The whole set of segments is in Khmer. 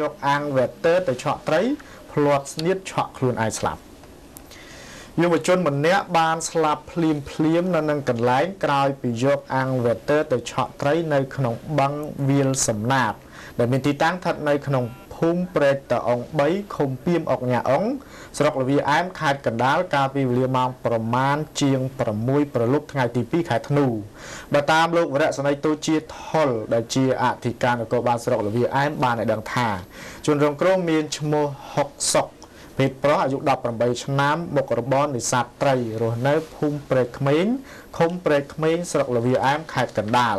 យកអាំងវ៉េទ័រទៅឆក់ត្រីភ្លាត់ស្នៀតឆក់ខ្លួនឯងស្លាប់យុវជនម្នាក់បានស្លាប់ភ្លាមភ្លាមនៅនឹងកន្លែងក្រោយពីយកអាំងវ៉េទ័រទៅឆក់ត្រីនៅក្នុងបឹងវាលសំណាបដែលមានទីតាំងស្ថិតនៅក្នុង ភូមិព្រែកតអង3ឃុំពីមអុកញ៉ាអងស្រុកលវីអែមខេត្តកណ្ដាលកាលពីវេលាម៉ោងប្រមាណជាង6ប្រលប់ថ្ងៃទី2ខែធ្នូបើតាមលោកវរៈសនីទូជាថុលដែលជាអធិការនគរបាលស្រុកលវីអែមបានឲ្យដឹងថាជនរងគ្រោះមានឈ្មោះហុកសុក ភេទប្រុសអាយុ18ឆ្នាំមុខរបរនេសាទត្រីរស់នៅភូមិព្រែកក្មេងឃុំព្រែកក្មេងស្រុកលវីអែមខេត្តកណ្ដាល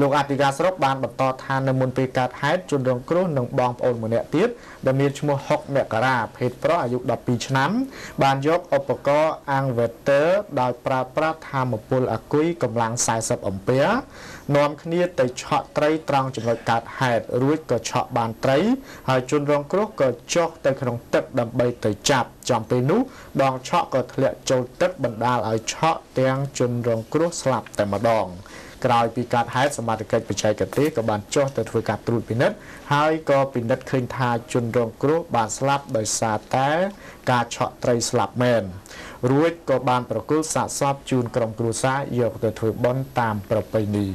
លោកអធិការស្រុកបានបន្តថានៅមុនពេលកើតហេតុជនរងគ្រោះនិងបងប្អូនម្នាក់ទៀតដែលមានឈ្មោះហុកមករាភេទប្រុសអាយុ12ឆ្នាំ បានយកឧបករណ៍អាំងវ៉េទ័រដោយប្រើប្រាស់ធម្មពលអាគុយកម្លាំង40អំពែនាំគ្នាទៅឆក់ត្រីត្រង់ចំណុចកើតហេតុរួចក៏ឆក់បានត្រីហើយជនរងគ្រោះក៏ចុះទៅក្នុងទឹកដើម្បីទៅចាប់ចំពេលនោះដងឆក់ក៏ធ្លាក់ចូលទឹកបណ្ដាលឲ្យឆក់ទាំងជនរងគ្រោះស្លាប់តែម្ដងក្រោយពីកើតហេតុសមត្ថកិច្ចបច្ចេកទេសក៏បានចុះទៅធ្វើការត្រួតពិនិត្យហើយក៏ពិនិត្យឃើញថាជនរងគ្រោះបានស្លាប់ដោយសារតែការឆក់ត្រីស្លាប់មែនរួចក៏បានប្រគល់សាកសពជូនក្រុមគ្រួសារយកទៅធ្វើបុណ្យតាមប្រពៃណី